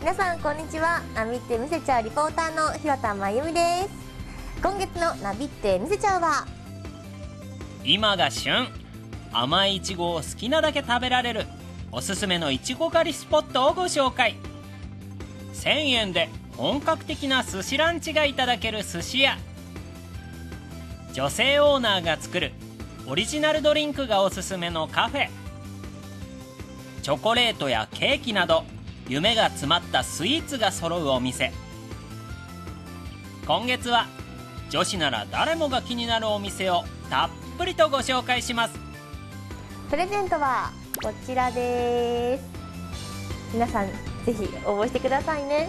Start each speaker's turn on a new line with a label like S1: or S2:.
S1: 皆さんこんにちは。ナビって見せちゃうリポーターの広田真由美です。今月のナビって見せちゃうは？
S2: 今が旬。甘いいちごを好きなだけ食べられるおすすめのいちご狩りスポットをご紹介。1000円で本格的な寿司ランチがいただける寿司屋。女性オーナーが作るオリジナルドリンクがおすすめのカフェ。チョコレートやケーキなど夢が詰まったスイーツが揃うお店。今月は女子なら誰もが気になるお店をたっぷりとご紹介します。
S1: プレゼントはこちらです。皆さんぜひ応募してくださいね。